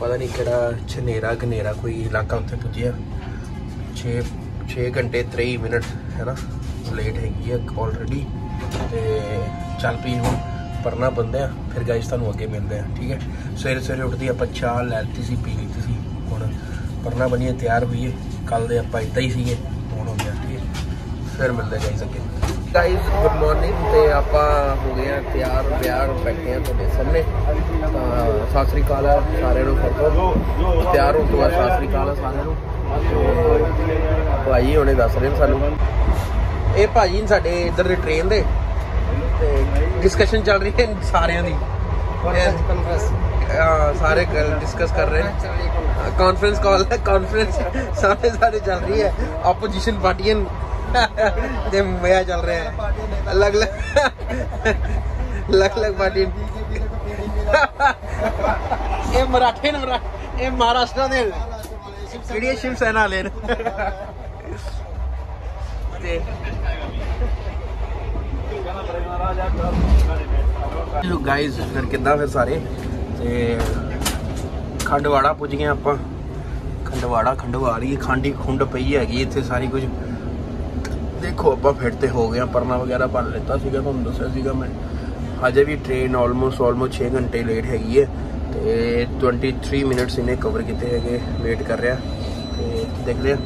ਪਤਾ ਨਹੀਂ ਕਿਹੜਾ ਛਨੇਰਾ ਗਨੇਰਾ ਕੋਈ ਇਲਾਕਾ ਉੱਥੇ ਪੁੱਜਿਆ। 6 6 ਘੰਟੇ 23 ਮਿੰਟ ਹੈ ਨਾ ਲੇਟ ਹੈਗੀ ਹੈ ਆਲਰੇਡੀ ਤੇ ਚੱਲ ਪਈ ਹੁਣ, ਪਰਨਾ ਬੰਦੇ ਆ, ਫਿਰ ਗਾਇਸ ਤੁਹਾਨੂੰ ਅੱਗੇ ਮਿਲਦੇ ਆ, ਠੀਕ ਹੈ? ਸਵੇਰੇ ਸਵੇਰੇ ਉੱਠਦੀ ਆਪਾਂ ਚਾਹ ਲੈ ਲਿੱਤੀ ਸੀ, ਪੀ ਲਈ ਸੀ, ਹੁਣ ਪਰਨਾ ਬਣੀਏ ਤਿਆਰ ਹੋਈਏ ਕੱਲ ਦੇ ਆਪਾਂ ਇੱਦਾਂ ਹੀ ਸੀਗੇ, ਹੁਣ ਹੋ ਗਿਆ, ਠੀਕ ਹੈ? ਫਿਰ ਮਿਲਦੇ ਗਾਇਸ ਅੱਗੇ। ਗਾਇਸ ਗੁੱਡ ਮਾਰਨਿੰਗ ਤੇ ਆਪਾਂ ਹੋ ਗਏ ਆ ਤਿਆਰ ਬਿਆਰ ਬੈਠੇ ਆ ਤੁਹਾਡੇ ਸਾਹਮਣੇ। ਤਾਂ ਸਤਿ ਸ੍ਰੀ ਅਕਾਲ ਸਾਰਿਆਂ ਨੂੰ ਫਿਰ ਤੋਂ ਤਿਆਰ ਹੋਣ ਤੋਂ ਸਤਿ ਸ੍ਰੀ ਅਕਾਲ ਸਾਰਿਆਂ ਨੂੰ। ਭਾਈ ਹੁਣੇ ਦੱਸ ਰਹੇ ਸਾਨੂੰ। ਇਹ ਭਾਜੀ ਸਾਡੇ ਇੱਧਰ ਦੇ ਟ੍ਰੇਨ ਦੇ। ਤੇ ਡਿਸਕਸ਼ਨ ਚੱਲ ਰਹੀ ਹੈ ਸਾਰਿਆਂ ਦੀ। ਹਾਂ ਸਾਰੇ ਡਿਸਕਸ ਕਰ ਰਹੇ ਨੇ। ਕਾਨਫਰੰਸ ਕਾਲ ਹੈ ਕਾਨਫਰੰਸ ਸਾਰੇ ਸਾਰੇ ਚੱਲ ਰਹੀ ਹੈ। ਆਪੋਜੀਸ਼ਨ ਪਾਰਟੀਆਂ ਦੇ ਮਜ਼ਾ ਚੱਲ ਰਿਹਾ ਹੈ। ਅਲੱਗ ਅਲੱਗ ਅਲੱਗ ਅਲੱਗ ਪਾਰਟੀ। ਇਹ ਮਰਾਠੇ ਨੇ ਮਰਾ ਇਹ ਮਹਾਰਾਸ਼ਟਰ ਦੇ ਕਿਹੜੀ ਸ਼ਿਵ ਸੈਨਾ ਵਾਲੇ ਨੇ? ਤੇ ਲੋ ਗਾਇਸ ਫਿਰ ਕਿੱਦਾਂ ਫਿਰ ਸਾਰੇ? ਤੇ ਖੰਡਵਾੜਾ ਪੁੱਜ ਗਏ ਆਪਾਂ। ਖੰਡਵਾੜਾ ਖੰਡਵਾ ਰਹੀ ਹੈ ਖਾਂਡੀ ਖੁੰਡ ਪਈ ਹੈਗੀ ਇੱਥੇ ਸਾਰੀ ਕੁਝ ਦੇਖੋ, ਆਪਾਂ ਫਿਰ ਤੇ ਹੋ ਗਏ ਗਿਆ ਪਰਨਾ ਵਗੈਰਾ ਭਰ ਲਿੱਤਾ ਸੀਗਾ, ਤੁਹਾਨੂੰ ਦੱਸਿਆ ਸੀਗਾ ਮੈਂ। ਹਜੇ ਵੀ ਟ੍ਰੇਨ ਆਲਮੋਸਟ ਆਲਮੋਸਟ 6 ਘੰਟੇ ਲੇਟ ਹੈਗੀ ਹੈ। ਤੇ 23 ਮਿੰਟਸ ਇਹਨੇ ਕਵਰ ਕੀਤੇ ਹੈਗੇ ਵੇਟ ਕਰ ਰਿਹਾ। ਤੇ ਦੇਖਦੇ ਆ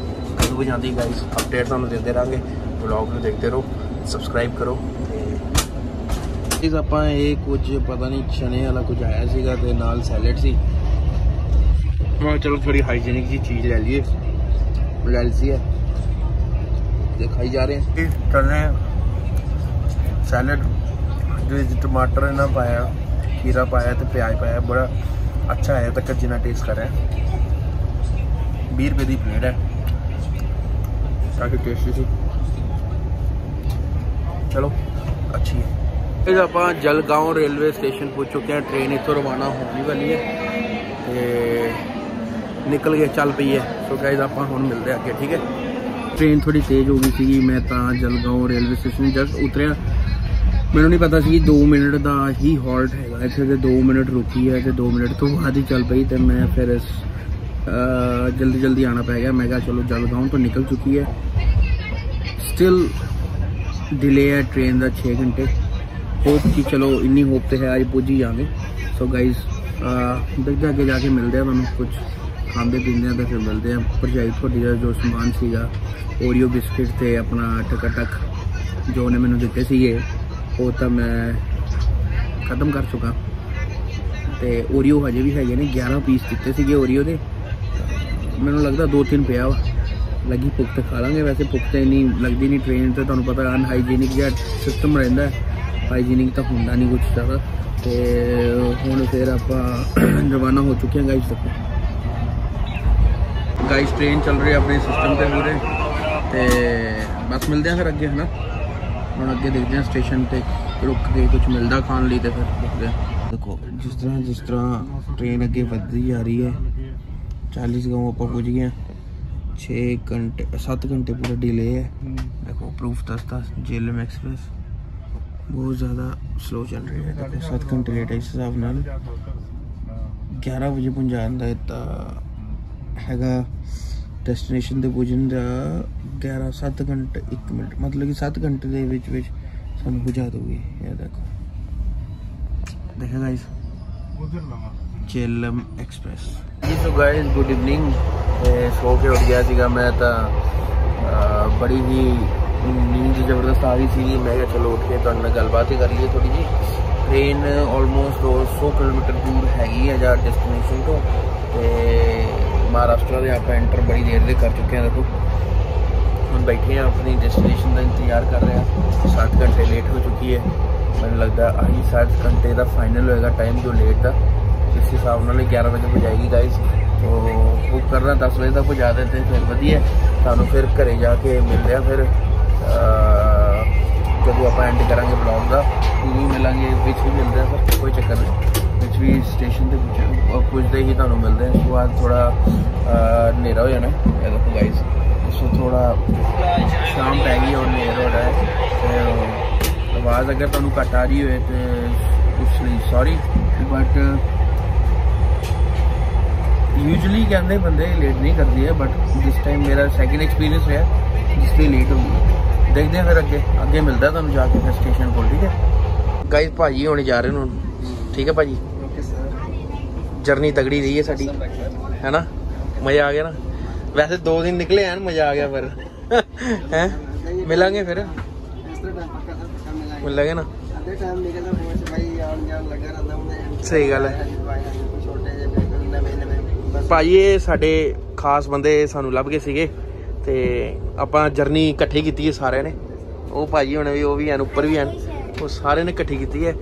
ਕਦੋਂ ਜਾਂਦੀ ਗਾਇਸ ਅਪਡੇਟ ਤੁਹਾਨੂੰ ਦਿੰਦੇ ਰਾਂਗੇ। ਵਲੌਗ ਨੂੰ ਦੇਖਦੇ ਰਹੋ ਸਬਸਕ੍ਰਾਈਬ ਕਰੋ ਤੇ ਇਸ ਆਪਾਂ ਇਹ ਕੁਝ ਪਤਾ ਨਹੀਂ ਚਨੇ ਵਾਲਾ ਕੁਝ ਆਇਆ ਸੀਗਾ ਤੇ ਨਾਲ ਸੈਲਡ ਸੀ। ਮੈਂ ਚਲੋ ਥੋੜੀ ਹਾਈਜੀਨਿਕ ਜੀ ਚੀਜ਼ ਲੈ ਲਈਏ। ਲੈ ਲਈ ਹੈ ਤੇ ਖਾਈ ਜਾ ਰਹੇ ਹਾਂ ਚਨੇ ਸੈਲਡ ਜਿਹਦੇ ਵਿੱਚ ਟਮਾਟਰ ਇਹਨਾਂ ਪਾਇਆ ਖੀਰਾ ਪਾਇਆ ਤੇ ਪਿਆਜ਼ ਪਾਇਆ ਬੜਾ ਅੱਛਾ ਹੈ ਤੱਕ ਜਿੰਨਾ ਟੇਸਟ ਕਰ ਰਿਹਾ 20 ਰੁਪਏ ਦੀ ਪਲੇਟ ਹੈ ਕਾਫੀ ਟੇਸਟੀ ਸੀ ਚਲੋ ਅੱਛੀ ਹੈ ਇਹ ਆਪਾਂ ਜਲਗਾਉਂ ਰੇਲਵੇ ਸਟੇਸ਼ਨ ਪਹੁੰਚ ਚੁੱਕੇ ਹਾਂ। ਟ੍ਰੇਨ ਇੱਥੋਂ ਰਵਾਨਾ ਹੋਣ ਹੀ ਵਾਲੀ ਹੈ। ਤੇ ਨਿਕਲ ਕੇ ਚੱਲ ਪਈ ਹੈ। ਸੋ ਗਾਇਜ਼ ਆਪਾਂ ਹੁਣ ਮਿਲਦੇ ਹਾਂ ਅੱਗੇ ਠੀਕ ਹੈ? ਟ੍ਰੇਨ ਥੋੜੀ ਤੇਜ਼ ਹੋ ਗਈ ਸੀਗੀ, ਮੈਂ ਤਾਂ ਜਲਗਾਉਂ ਰੇਲਵੇ ਸਟੇਸ਼ਨ ਜਸਟ ਉਤਰਿਆ। ਮੈਨੂੰ ਨਹੀਂ ਪਤਾ ਸੀ 2 ਮਿੰਟ ਦਾ ਹੀ ਹਾਲਟ ਹੈਗਾ। ਇੱਥੇ ਤੇ 2 ਮਿੰਟ ਰੁਕੀ ਹੈ ਤੇ 2 ਮਿੰਟ ਤੋਂ ਬਾਅਦ ਹੀ ਚੱਲ ਪਈ ਤੇ ਮੈਂ ਫਿਰ ਜਲਦੀ ਜਲਦੀ ਆਣਾ ਪੈ ਗਿਆ। ਮੈਂ ਕਿਹਾ ਚਲੋ ਜਲਗਾਉਂ ਤੋਂ ਨਿਕਲ ਚੁੱਕੀ ਹੈ। ਸਟਿਲ ਡਿਲੇ ਹੈ ਟ੍ਰੇਨ ਦਾ 6 ਘੰਟੇ। ਹੋਪ ਕਿ ਚਲੋ ਇੰਨੀ ਹੋਪ ਤੇ ਹੈ, ਅੱਜ ਪੁੱਜ ਹੀ ਜਾਵਾਂਗੇ। ਸੋ ਗਾਇਸ ਦੇਖਦੇ ਅੱਗੇ ਜਾ ਕੇ ਮਿਲਦੇ ਆ ਤੁਹਾਨੂੰ ਕੁਝ ਖਾਂਦੇ ਪੀਂਦੇ ਆ ਤਾਂ ਫਿਰ ਮਿਲਦੇ ਆ। ਭਰਜਾਈ ਤੁਹਾਡੀ ਦਾ ਜੋ ਸਮਾਨ ਸੀਗਾ ਓਰੀਓ ਬਿਸਕਿਟ ਤੇ ਆਪਣਾ ਟਕਾ ਟਕ ਜੋ ਨੇ ਮੈਨੂੰ ਦਿੱਤੇ ਸੀਗੇ, ਉਹ ਤਾਂ ਮੈਂ ਖਤਮ ਕਰ ਚੁੱਕਾ। ਤੇ ਓਰੀਓ ਹਜੇ ਵੀ ਹੈਗੇ ਨੇ 11 ਪੀਸ ਦਿੱਤੇ ਸੀਗੇ ਓਰੀਓ ਦੇ। ਮੈਨੂੰ ਲੱਗਦਾ ਦੋ ਤਿੰਨ ਪਿਆ ਵਾ। ਲੱਗੀ ਭੁੱਖ ਤੇ ਖਾ ਲਾਂਗੇ। ਵੈਸੇ ਭੁੱਖ ਤੇ ਨਹੀਂ ਲੱਗਦੀ ਨਹੀਂ ਟ੍ਰੇਨ ਤੇ, ਤੁਹਾਨੂੰ ਪਤਾ ਅਨਹਾਈਜੀਨਿਕ ਜਿਹਾ ਸਿਸਟਮ ਰਹਿੰਦਾ ਹਾਈਜੀਨਿਕ ਤਾਂ ਹੁੰਦਾ ਨਹੀਂ ਕੁਝ ਜ਼ਿਆਦਾ। ਤੇ ਹੁਣ ਫਿਰ ਆਪਾਂ ਰਵਾਨਾ ਹੋ ਚੁੱਕੇ ਹਾਂ ਗਾਈਸ ਤੱਕ ਗਾਈਸ ਟ੍ਰੇਨ ਚੱਲ ਰਹੀ ਆਪਣੇ ਸਿਸਟਮ ਤੇ ਪੂਰੇ। ਤੇ ਬਸ ਮਿਲਦੇ ਆ ਫਿਰ ਅੱਗੇ, ਹਨਾ? ਹੁਣ ਅੱਗੇ ਦੇਖਦੇ ਹਾਂ ਸਟੇਸ਼ਨ ਤੇ ਰੁਕ ਕੇ ਕੁਝ ਮਿਲਦਾ ਖਾਣ ਲਈ ਤੇ ਫਿਰ ਦੇਖਦੇ ਹਾਂ ਦੇਖੋ, ਜਿਸ ਤਰ੍ਹਾਂ ਜਿਸ ਤਰ੍ਹਾਂ ਟ੍ਰੇਨ ਅੱਗੇ ਵੱਧਦੀ ਜਾ ਰਹੀ ਹੈ 40 ਗਾਉਂ ਆਪਾਂ ਪੁੱਜ ਗਏ 6 ਘੰਟੇ 7 ਘੰਟੇ ਪੂਰਾ ਡਿਲੇ ਹੈ। ਦੇਖੋ ਪ੍ਰੂਫ ਦੱਸਦਾ ਜੇਲਮ ਐਕਸਪ੍ਰੈਸ ਬਹੁਤ ਜ਼ਿਆਦਾ ਸਲੋ ਚੱਲ ਰਹੀ ਹੈ, ਦੇਖੋ 7 ਘੰਟੇ ਲੇਟ ਹੈ, ਇਸ ਹਿਸਾਬ ਨਾਲ। 11 ਵਜੇ ਪਹੁੰਚਾਉਣ ਦਾ ਤਾਂ ਹੈਗਾ ਡੈਸਟੀਨੇਸ਼ਨ ਤੇ ਪੁੱਜਣ ਦਾ 11 7 ਘੰਟੇ 1 ਮਿੰਟ, ਮਤਲਬ ਕਿ 7 ਘੰਟੇ ਦੇ ਵਿੱਚ ਵਿੱਚ ਸਾਨੂੰ ਪੁਜਾ ਦੋਗੇ, ਇਹ ਦੇਖੋ। ਦੇਖਿਆ ਗਾਇਸ ਚੇਲਮ ਐਕਸਪ੍ਰੈਸ ਜੀ so guys good evening so ਕੇ ਉੱਠ ਗਿਆ ਸੀਗਾ ਮੈਂ ਤਾਂ ਬੜੀ ਹੀ ਨੀਂਦ ਜ਼ਬਰਦਸਤ ਆ ਰਹੀ ਸੀ ਮੈਂ ਕਿਹਾ ਚਲੋ ਉੱਠ ਕੇ ਤੁਹਾਡੇ ਨਾਲ ਗੱਲਬਾਤ ਹੀ ਕਰ ਲਈਏ ਥੋੜੀ ਜੀ ਟ੍ਰੇਨ ਆਲਮੋਸਟ 200 ਕਿਲੋਮੀਟਰ ਦੂਰ ਹੈਗੀ ਹੈ ਜਾਂ ਡੈਸਟੀਨੇਸ਼ਨ ਤੋਂ। ਤੇ ਮਹਾਰਾਸ਼ਟਰ ਦੇ ਆਪਾਂ ਐਂਟਰ ਬੜੀ ਦੇਰ ਦੇ ਕਰ ਚੁੱਕੇ ਹਾਂ ਦੇਖੋ ਹੁਣ ਬੈਠੇ ਹਾਂ ਆਪਣੀ ਡੈਸਟੀਨੇਸ਼ਨ ਦਾ ਇੰਤਜ਼ਾਰ ਕਰ ਰਹੇ ਹਾਂ 7 ਘੰਟੇ ਲੇਟ ਹੋ ਚੁੱਕੀ ਹੈ ਮੈਨੂੰ ਲੱਗਦਾ ਆਹੀ 7 ਘੰਟੇ ਦਾ ਫਾਈਨਲ ਹੋਏਗਾ ਟਾਈਮ ਜੋ ਲੇਟ ਦਾ ਇਸ ਹਿਸਾਬ ਨਾਲ ਇਹ 11 ਵਜੇ ਪਹੁੰਚਾਏਗੀ ਗਾਇਸ ਤੋ ਬੁੱਕ ਕਰਨਾ 10 ਵਜੇ ਤੱਕ ਪਹੁੰਚਾ ਦਿੰਦੇ ਫਿਰ ਵਧੀਆ ਤੁਹਾਨੂੰ ਫਿਰ ਘਰੇ ਜਾ ਕੇ ਮਿਲਦੇ ਆ ਫਿਰ ਅਹ, ਜਦੋਂ ਆਪਾਂ ਐਂਡ ਕਰਾਂਗੇ ਬਲੌਗ ਦਾ ਵੀ ਮਿਲਾਂਗੇ ਵਿੱਚ ਵੀ ਮਿਲਦੇ ਆ ਫਿਰ ਕੋਈ ਚੱਕਰ ਨਹੀਂ। ਵਿੱਚ ਵੀ ਸਟੇਸ਼ਨ ਤੇ ਪੁੱਛ- ਅਹ ਪੁੱਛਦੇ ਹੀ ਤੁਹਾਨੂੰ ਮਿਲਦੇ ਆ। ਇਸ ਤੋਂ ਬਾਅਦ ਥੋੜਾ ਹਨੇਰਾ ਹੋ ਜਾਣਾ। ਇਹ ਦੇਖੋ ਗਾਇਸ ਇਸ ਤੋਂ ਥੋੜਾ ਸ਼ਾਮ ਪੈ ਗਈ ਔਰ ਹਨੇਰਾ ਹੋ ਰਿਹਾ ਹੈ। ਤੇ ਆਵਾਜ਼ ਅਗਰ ਤੁਹਾਨੂੰ ਘੱਟ ਆ ਰਹੀ ਹੋਵੇ ਤੇ ਉਸ ਲਈ ਸੌਰੀ ਬਟ ਯੂਜੂਲੀ ਕਹਿੰਦੇ ਬੰਦੇ ਲੇਟ ਨਹੀਂ ਕਰਦੀ ਹੈ ਬਟ ਜਿਸ ਟਾਈਮ ਮੇਰਾ ਸੈਕਿੰਡ ਐਕਸਪੀਰੀਅੰਸ ਰਿਹਾ ਜਿਸ ਲਈ ਲੇਟ ਹੋ ਗਈ ਦੇਖਦੇ ਹਾਂ ਫਿਰ ਅੱਗੇ। ਅੱਗੇ ਮਿਲਦਾ ਤੁਹਾਨੂੰ ਜਾ ਕੇ ਫਿਰ ਸਟੇਸ਼ਨ ਕੋਲ, ਠੀਕ ਹੈ? ਗਾਇਸ ਭਾਜੀ ਹੋਣੇ ਜਾ ਰਹੇ ਨੇ ਹੁਣ। ਠੀਕ ਹੈ ਭਾਜੀ? ਜਰਨੀ ਤਗੜੀ ਰਹੀ ਹੈ ਸਾਡੀ। ਹੈਨਾ? ਮਜ਼ਾ ਆ ਗਿਆ ਨਾ? ਵੈਸੇ ਦੋ ਦਿਨ ਨਿਕਲੇ ਹਨ ਮਜ਼ਾ ਆ ਗਿਆ ਪਰ ਹੈ? ਮਿਲਾਂਗੇ ਫਿਰ। ਮਿਲਾਂਗੇ ਨਾ ਅੱਧੇ ਟਾਈਮ ਨਿਕਲਦਾ ਬਹੁਤ ਭਾਈ ਆਉਣ ਜਾਣ ਲੱਗਾ ਰਹਿੰਦਾ ਹੁੰਦਾ ਸਹੀ ਗੱਲ ਹੈ। ਛੋਟੇ ਜਿਹੇ ਨਵੇਂ ਨਵੇਂ ਬਸ ਇਹ ਸਾਡੇ ਖਾਸ ਬੰਦੇ ਸਾਨੂੰ ਲੱਭ ਗਏ ਸੀਗੇ ਤੇ ਆਪਾਂ ਜਰਨੀ ਇਕੱਠੀ ਕੀਤੀ ਹੈ ਸਾਰਿਆਂ ਨੇ। ਉਹ ਭਾਜੀ ਹੁਣ ਵੀ, ਉਹ ਵੀ ਹਨ ਉੱਪਰ ਵੀ ਹਨ ਉਹ ਸਾਰਿਆਂ ਨੇ ਇਕੱਠੀ ਕੀਤੀ ਹੈ।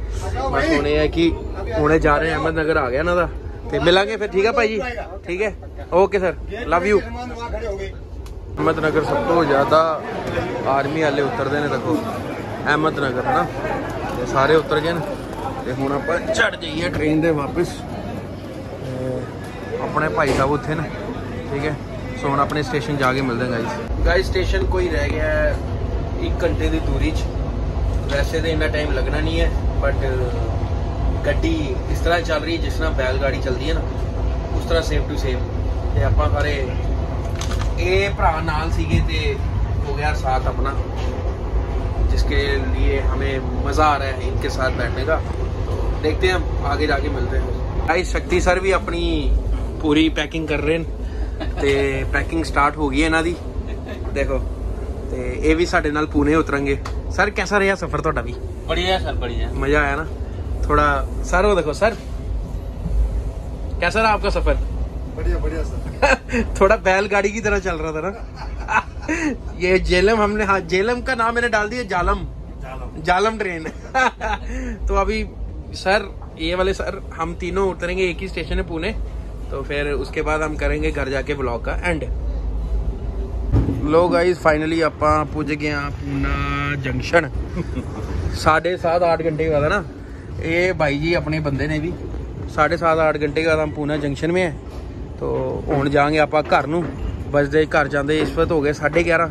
ਬਸ ਹੁਣ ਇਹ ਹੈ ਕਿ ਹੁਣੇ ਜਾ ਰਹੇ ਅਹਿਮਦ ਨਗਰ ਆ ਗਿਆ ਇਹਨਾਂ ਦਾ। ਤੇ ਮਿਲਾਂਗੇ ਫਿਰ, ਠੀਕ ਹੈ ਭਾਜੀ ਠੀਕ ਹੈ? Okay sir love you Ahmednagar ਸਭ ਤੋਂ ਜ਼ਿਆਦਾ ਆਰਮੀ ਵਾਲੇ ਉਤਰਦੇ ਨੇ, ਦੇਖੋ। ਅਹਿਮਦ ਨਗਰ ਹਨਾ? ਤੇ ਸਾਰੇ ਉਤਰ ਗਏ ਨੇ। ਤੇ ਹੁਣ ਆਪਾਂ ਚੜ ਜਾਈਏ ਟ੍ਰੇਨ ਦੇ ਵਾਪਸ। ਆਪਣੇ ਭਾਈ ਸਾਹਿਬ ਉੱਥੇ ਨੇ, ਠੀਕ ਹੈ? ਸੋ ਹੁਣ ਆਪਣੇ ਸਟੇਸ਼ਨ ਜਾ ਕੇ ਮਿਲਦੇ ਹਾਂ ਗਾਇਸ ਗਾਇਸ ਸਟੇਸ਼ਨ ਕੋਈ ਰਹਿ ਗਿਆ ਹੈ 1 ਘੰਟੇ ਦੀ ਦੂਰੀ 'ਚ। ਵੈਸੇ ਤਾਂ ਇੰਨਾ ਟਾਈਮ ਲੱਗਣਾ ਨਹੀਂ ਹੈ ਬਟ ਗੱਡੀ ਇਸ ਤਰ੍ਹਾਂ ਚੱਲ ਰਹੀ ਹੈ ਜਿਸ ਤਰ੍ਹਾਂ ਬੈਲ ਗਾੜੀ ਚੱਲਦੀ ਹੈ ਨਾ ਉਸ ਤਰ੍ਹਾਂ ਸੇਮ ਟੂ ਸੇਮ ਤੇ ਆਪਾਂ ਸਾਰੇ ਇਹ ਭਰਾ ਨਾਲ ਸੀਗੇ ਤੇ ਹੋ ਗਿਆ ਸਾਥ अपना जिसके लिए हमें मज़ा आ रहा है इनके साथ बैठने का तो देखते हैं हम आगे जाके मिलते हैं भाई शक्ति सर भी अपनी पूरी पैकिंग कर रहे ਨੇ ਤੇ ਪੈਕਿੰਗ ਸਟਾਰਟ ਹੋ ਗਈ ਹੈ ਇਹਨਾਂ ਦੀ ਦੇਖੋ ਤੇ ਇਹ ਵੀ ਸਾਡੇ ਨਾਲ ਪੂਨੇ ਉਤਰਾਂਗੇ ਸਰ ਕਿਹਦਾ ਰਿਹਾ ਸਫ਼ਰ ਤੁਹਾਡਾ ਵੀ बढ़िया सर बढ़िया मजा आया ना थोड़ा सर वो देखो सर कैसा रहा आपका सफर बढ़िया बढ़िया सर थोड़ा बैलगाड़ी की तरह चल रहा था ना ये जेलम हमने हाँ जेलम का नाम मैंने डाल दिया जालम जालम ट्रेन तो अभी सर ये वाले सर हम तीनों उतरेंगे एक ही स्टेशन है पुणे तो फिर उसके बाद हम करेंगे घर जाके ब्लॉग का एंड ਲੋ ਗਾਇਸ ਫਾਈਨਲੀ ਆਪਾਂ ਪੁੱਜ ਗਏ ਆ ਪੂਨਾ ਜੰਕਸ਼ਨ साढ़े सात आठ घंटे के बाद है ना ये भाई जी अपने बंदे ने भी साढ़े सात आठ घंटे के बाद हम पूना जंक्शन में है तो ਹੁਣ ਜਾਾਂਗੇ ਆਪਾਂ ਘਰ ਨੂੰ ਬਸਦੇ ਘਰ ਜਾਂਦੇ ਇਸ ਵਕਤ ਹੋ ਗਏ 11:30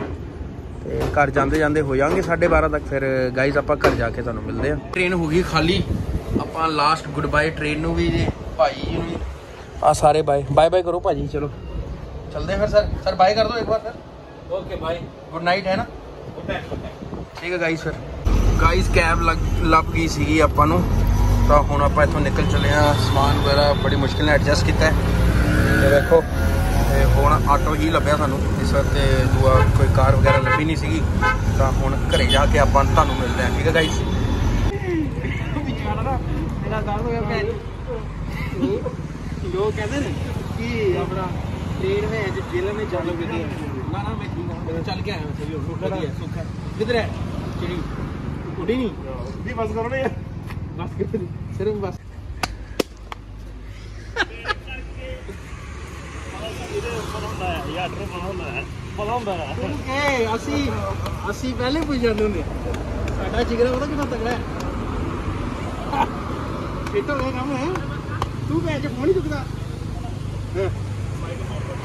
ਤੇ ਘਰ ਜਾਂਦੇ ਜਾਂਦੇ ਹੋ ਜਾਾਂਗੇ 12:30 ਤੱਕ ਫਿਰ ਗਾਈਜ਼ ਆਪਾਂ ਘਰ ਜਾ ਕੇ ਤੁਹਾਨੂੰ ਮਿਲਦੇ ਆ ਟ੍ਰੇਨ ਹੋ ਗਈ ਖਾਲੀ ਆਪਾਂ ਲਾਸਟ ਗੁੱਡ ਬਾਏ ਟ੍ਰੇਨ ਨੂੰ ਵੀ ਜੀ ਭਾਈ ਜੀ ਨੂੰ ਆ ਸਾਰੇ ਬਾਏ ਬਾਏ ਬਾਏ ਕਰੋ ਭਾਜੀ ਚਲੋ ਚਲਦੇ ਫਿਰ ਸਰ ਸਰ ਬਾਏ ਕਰ ਦਿਓ ਇੱਕ ਵਾਰ ਫਿਰ ओके भाई ਗੁੱਡ ਨਾਈਟ ਹੈ ਨਾ ਠੀਕ ਹੈ ਗਾਈਸ ਫਿਰ ਗਾਈਸ ਕੈਬ ਲੱਭ ਗਈ ਸੀਗੀ ਆਪਾਂ ਨੂੰ। ਤਾਂ ਹੁਣ ਆਪਾਂ ਇੱਥੋਂ ਨਿਕਲ ਚੱਲੇ ਆ ਸਮਾਨ ਵਗੈਰਾ ਬੜੀ ਮੁਸ਼ਕਿਲ ਨਾਲ ਐਡਜਸਟ ਕੀਤਾ ਹੈ। ਤੇ ਵੇਖੋ ਤੇ ਹੁਣ ਆਟੋ ਹੀ ਲੱਭਿਆ ਸਾਨੂੰ। ਇਸ ਵਾਰ ਤੇ ਦੂਆ ਕੋਈ ਕਾਰ ਵਗੈਰਾ ਲੱਭੀ ਨਹੀਂ ਸੀਗੀ। ਤਾਂ ਹੁਣ ਘਰੇ ਜਾ ਕੇ ਆਪਾਂ ਤੁਹਾਨੂੰ ਮਿਲਦੇ ਆ ਠੀਕ ਹੈ ਗਾਈਸ ਮੇਰਾ ਗੱਲ ਹੋਇਆ ਭੈਣ। ਲੋਕ ਕਹਿੰਦੇ ਨੇ ਕਿ ਆਪਣਾ ਟ੍ਰੇਨ ਵਿੱਚ ਜ਼ਿਲ੍ਹੇ ਵਿੱਚ ਚੱਲ ਗਏ ਨਾ ਨਾ ਮੈਂ ਠੀਕ ਹਾਂ। ਚੱਲ ਕੇ ਆਇਆ ਮੈਂ ਸਹੀ ਹੋ ਵਧੀਆ। ਸੁੱਖ। ਹੈ ਕਿਧਰ ਹੈ? ਓਕੇ ਅਸੀਂ ਅਸੀਂ ਪਹਿਲੇ ਪੁੱਛ ਜਾਂਦੇ ਹੁੰਦੇ। ਸਾਡਾ ਜਿਗਰਾ ਕਿੰਨਾ ਤਗੜਾ ਹੈ। ਇਹ ਤਾਂ ਇਹ ਕੰਮ ਹੈ। ਤੂੰ ਭੈਣ ਚ ਫੋਨ ਹੀ ਚੁੱਕਦਾ।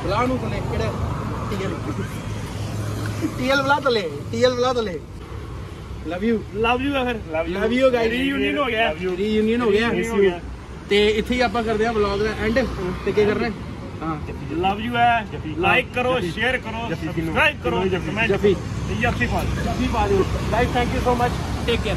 ਬੁਲਾ ਨੂੰ ਕਿਹੜਾ? ਟੀਐਲ ਟੀਐਲ ਬੁਲਾ ਤਲੇ ਟੀਐਲ ਬੁਲਾ ਤਲੇ ਲਵ ਯੂ ਲਵ ਯੂ ਫਿਰ। ਲਵ ਯੂ ਗਾਇਸ ਰੀਯੂਨੀਅਨ ਹੋ ਗਿਆ। ਰੀਯੂਨੀਅਨ ਹੋ ਗਿਆ। ਤੇ ਇੱਥੇ ਹੀ ਆਪਾਂ ਕਰਦੇ ਆ ਵਲੌਗ ਦਾ ਐਂਡ ਤੇ ਕੀ ਕਰਨਾ? ਹੈ? ਲਵ ਯੂ ਹੈ ਲਾਈਕ ਕਰੋ ਸ਼ੇਅਰ ਕਰੋ ਸਬਸਕ੍ਰਾਈਬ ਕਰੋ ਮੈਂ ਜੱਫੀ। ਜੱਫੀ। ਪਾ ਦਿਓ। Guys thank you so much take care